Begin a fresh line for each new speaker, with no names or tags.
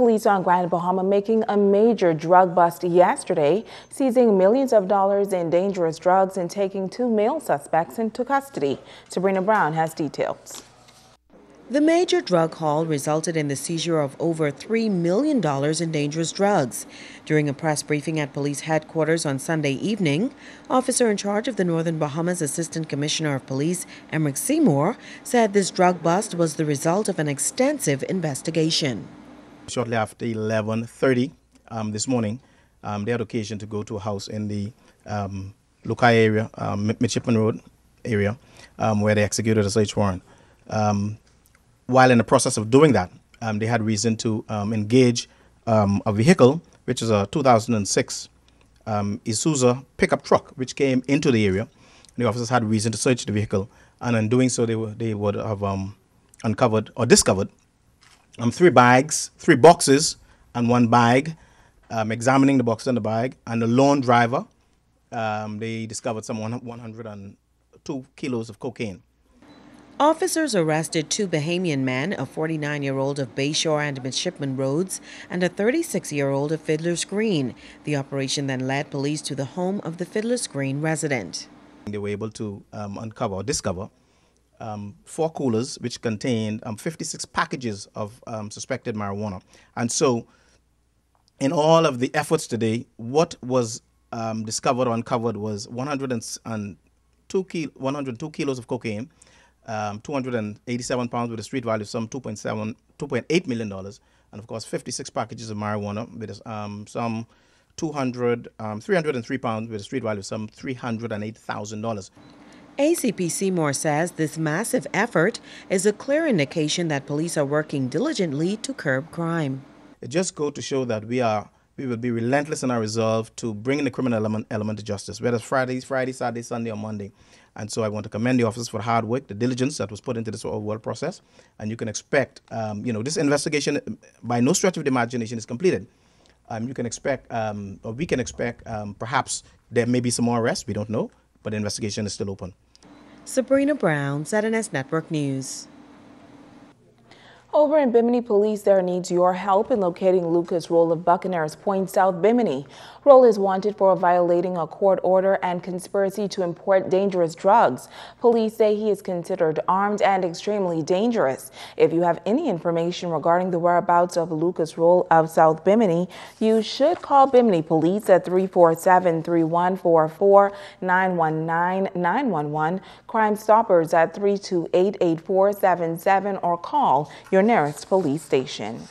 police on Grand Bahama making a major drug bust yesterday, seizing millions of dollars in dangerous drugs and taking two male suspects into custody. Sabrina Brown has details.
The major drug haul resulted in the seizure of over $3 million in dangerous drugs. During a press briefing at police headquarters on Sunday evening, officer in charge of the Northern Bahamas Assistant Commissioner of Police, Emerick Seymour, said this drug bust was the result of an extensive investigation.
Shortly after 11.30 um, this morning, um, they had occasion to go to a house in the um, Lucaya area, um, Midshipman Road area, um, where they executed a search warrant. Um, while in the process of doing that, um, they had reason to engage a vehicle, which is a 2006 um, Isuzu pickup truck, which came into the area. The officers had reason to search the vehicle, and in doing so, they, were, they would have uncovered or discovered um, three bags, three boxes, and one bag. examining the box and the bag, and the lone driver, they discovered some 102 kilos of cocaine.
Officers arrested two Bahamian men, a 49 year old of Bayshore and Midshipman Roads and a 36 year old of Fiddler's Green. The operation then led police to the home of the Fiddler's Green resident.
They were able to um, uncover or discover um, four coolers which contained um, 56 packages of um, suspected marijuana. And so, in all of the efforts today, what was um, discovered or uncovered was 102, kil- 102 kilos of cocaine um, 287 pounds with a street value of some 2.7, 2.8 million dollars, and of course 56 packages of marijuana with um, some 200, um, 303 pounds with a street value of some 308 thousand dollars.
ACP Seymour says this massive effort is a clear indication that police are working diligently to curb crime.
It just goes to show that we are we will be relentless in our resolve to bring in the criminal element, element to justice, whether it's Friday, Friday, Saturday, Sunday, or Monday. And so I want to commend the officers for the hard work, the diligence that was put into this overall process. And you can expect, um, you know, this investigation, by no stretch of the imagination, is completed. Um, you can expect, um, or we can expect, um, perhaps there may be some more arrests. We don't know, but the investigation is still open.
Sabrina Brown, ZNS Network News.
Over in Bimini, police there needs your help in locating Lucas Roll of Buccaneers Point, South Bimini. Roll is wanted for violating a court order and conspiracy to import dangerous drugs. Police say he is considered armed and extremely dangerous. If you have any information regarding the whereabouts of Lucas Roll of South Bimini, you should call Bimini Police at 347-3144-919-911, Crime Stoppers at 328-8477 or call your your nearest police station.